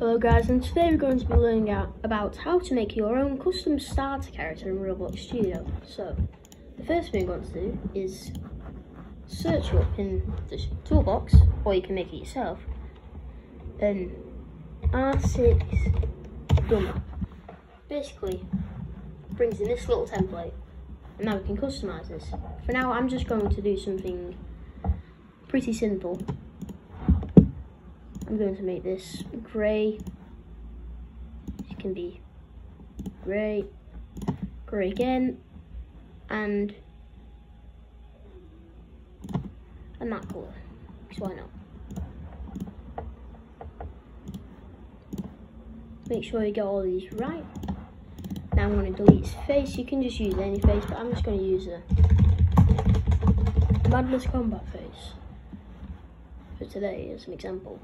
Hello guys and today we're going to be learning out about how to make your own custom starter character in Roblox Studio. So the first thing we're going to do is search up in the toolbox or you can make it yourself an R6 dummy. Basically brings in this little template and now we can customize this. For now I'm just going to do something pretty simple I'm going to make this grey. It can be grey, grey again, and and that colour. So why not? Make sure you get all these right. Now I'm going to delete his face. You can just use any face, but I'm just going to use a Madness Combat face for today as an example.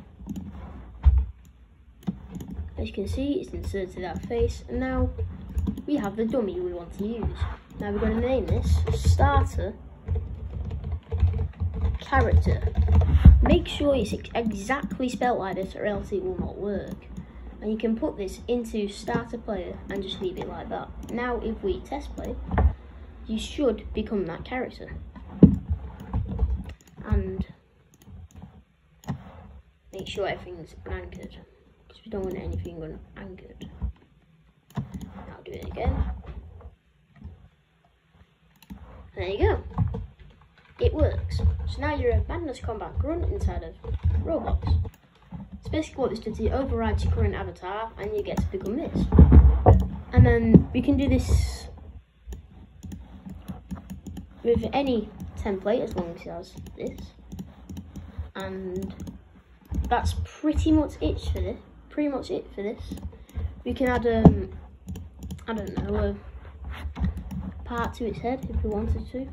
As you can see, it's inserted our face, and now we have the dummy we want to use. Now we're going to name this starter character. Make sure it's exactly spelled like this or else it will not work. And you can put this into starter player and just leave it like that. Now if we test play, you should become that character. And make sure everything's anchored because we don't want anything unanchored. I'll do it again. there you go. It works. So now you're a Madness Combat Grunt inside of Roblox. It's basically what this does, it overrides your current avatar and you get to become this. And then we can do this with any template as long as it has this. And that's pretty much it for this pretty much it for this. We can add, um, I don't know, a part to its head if we wanted to.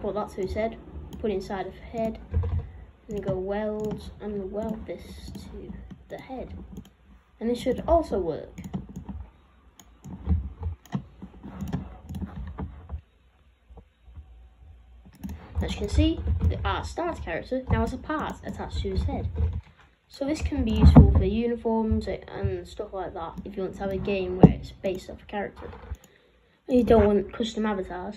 Put that to its head, put inside of head, and go weld and weld this to the head. And this should also work. As you can see, the art start character now has a part attached to his head. So this can be useful for uniforms and stuff like that if you want to have a game where it's based off a character. And you don't want custom avatars.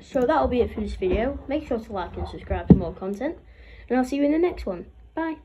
So that'll be it for this video. Make sure to like and subscribe for more content. And I'll see you in the next one. Bye.